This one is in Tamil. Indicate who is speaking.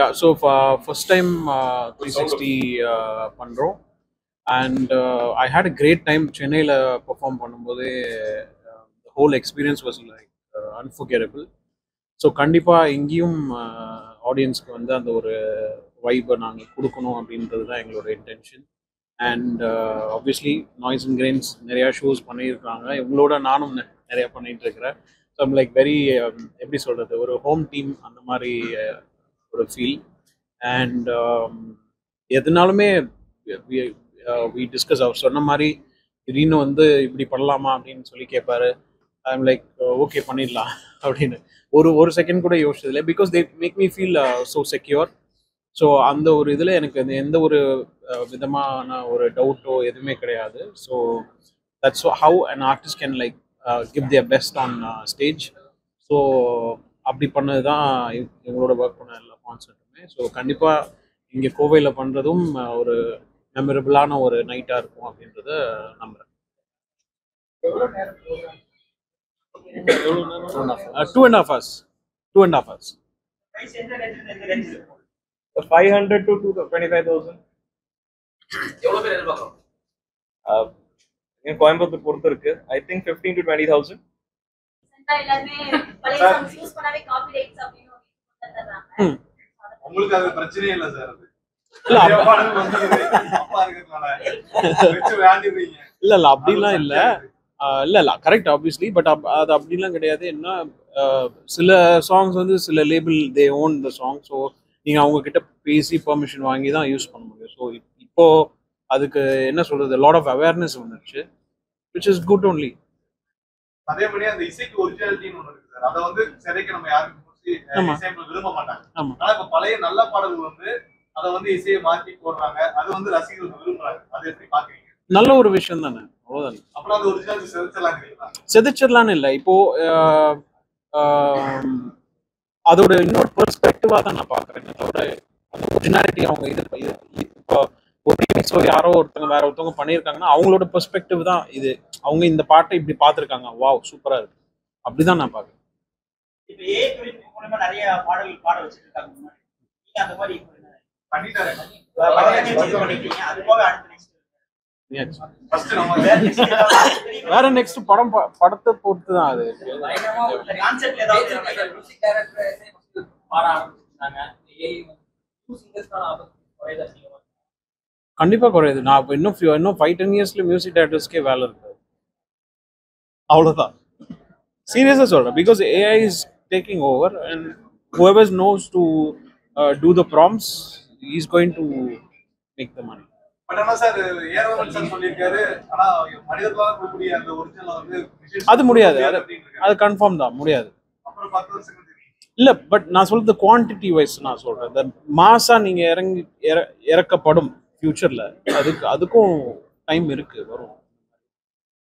Speaker 1: Yeah so first time three sixty பண்ணுறோம் and I had a great time சென்னையில் பெர்ஃபார்ம் பண்ணும்போது whole experience was like unforgettable so கண்டிப்பாக எங்கேயும் ஆடியன்ஸ்க்கு வந்து அந்த ஒரு வைப்பை நாங்கள் கொடுக்கணும் அப்படின்றது தான் எங்களோட intention and obviously noise and grains நிறையா ஷோஸ் பண்ணியிருக்காங்க. இவங்களோட நானும் நிறையா பண்ணிட்டு இருக்கிறேன். ஸோ லைக் வெரி எப்படி சொல்கிறது ஒரு ஹோம் டீம் அந்த மாதிரி ஒரு ஃபீல் அண்ட் um, எதுனாலுமே வி டிஸ்கஸ் uh, அவர் சொன்ன மாதிரி திடீர்னு வந்து இப்படி பண்ணலாமா அப்படின்னு சொல்லி கேட்பாரு ஐம் லைக் ஓகே பண்ணிடலாம் அப்படின்னு. ஒரு ஒரு செகண்ட் கூட யோசிச்சதில்லை. Because they make me feel so secure so அந்த ஒரு இதில் எனக்கு அந்த எந்த ஒரு uh, விதமான ஒரு டவுட்டோ எதுவுமே கிடையாது. So that's how and artist can like give their best on stage so அப்படி பண்ணது தான் எங்களோட ஒர்க் பண்ண கான்சர்ட்டுமே ஸோ கண்டிப்பாக இங்கே கோவையில் பண்ணுறதும் ஒரு மெமரபிளான ஒரு நைட்டாக இருக்கும் அப்படின்றத நம்புகிறேன் two and half hours two and half hours
Speaker 2: five hundred to two twenty five thousand
Speaker 3: எவ்வளவு பேர் எதிர்பார்க்கலாம்
Speaker 2: கோயம்புத்தூர் பொறுத்து இருக்கு. I think fifteen to twenty thousand
Speaker 4: எல்லாருமே பழைய பண்ணாவே அப்படின்னு ஒரு இது தந்துடுறாங்க.
Speaker 1: ம்.
Speaker 5: உங்களுக்கு அது பிரச்சனையே இல்ல சார் அது.
Speaker 1: இல்ல, இல்லை அப்படிலாம் இல்லை. இல்லை இல்லை கரெக்ட் ஆப்வியஸ்லி பட் அது அப்படிலாம் கிடையாது. என்ன சில சாங்ஸ் வந்து சில label they own the song so நீங்கள் அவங்க கிட்ட பேசி பெர்மிஷன் வாங்கி தான் யூஸ் பண்ண முடியும். ஸோ இப்போ அதுக்கு என்ன சொல்றது? லாட் ஆஃப் அவேர்னஸ் வந்துருச்சு விச் இஸ் குட் ஒன்லி
Speaker 5: அதே மாதிரி அந்த இசைக்கு ஒரிஜினாலிட்டின்னு ஒண்ணு இருக்கு சார். அதை வந்து சிறைக்கு நம்ம யாரும் விரும்ப மாட்டாங்க. ஆனா இப்ப பழைய நல்ல பாடல்கள் வந்து அதை வந்து இசையை மாத்தி போடுறாங்க. அது வந்து ரசிகர்கள் விரும்புறாங்க. அது எப்படி பாக்குறீங்க
Speaker 1: நல்ல ஒரு விஷயம் தானே? செதுச்சிடலான்னு இல்லை. இப்போ அதோட இன்னொரு பெர்ஸ்பெக்டிவாக தான் நான் அதோட ஒரிஜினாலிட்டி அவங்க இது இப்போ ஒரு யாரோ ஒருத்தவங்க வேற ஒருத்தவங்க பண்ணியிருக்காங்கன்னா அவங்களோட பெர்ஸ்பெக்டிவ் தான் இது. அவங்க இந்த பாட்டை இப்படி பார்த்துருக்காங்க. வாவ் சூப்பராக இருக்கு. அப்படிதான் நான்
Speaker 6: குறிப்பு மூலமா நிறைய பாடல்கள் பாட வச்சுட்டு இருக்காங்க முன்னாடி நீங்க அந்த மாதிரி வேற
Speaker 1: நெக்ஸ்ட் படம் ப- படத்தை பொறுத்து தான் அது. கண்டிப்பா குறையுது. நான் இப்போ இன்னும் இன்னும் ஃபைவ் டென் இயர்ஸ்ல மியூசிக் டேரக்டர்ஸ்க்கே வேலை இருக்கு. அவ்வளோதான் சீரியஸாக சொல்கிறேன் because AI is taking over and whoever knows to uh, do the prompts is going to make the money. அது முடியாது. அது- கன்ஃபார்ம் தான். முடியாது. இல்லை பட் நான் சொல்றது குவான்டிட்டி வைஸ் நான் சொல்கிறேன் இந்த மாசா நீங்கள் இறங்கி இற இறக்கப்படும் ஃப்யூச்சரில் அதுக்கு அதுக்கும் டைம் இருக்குது வரும்.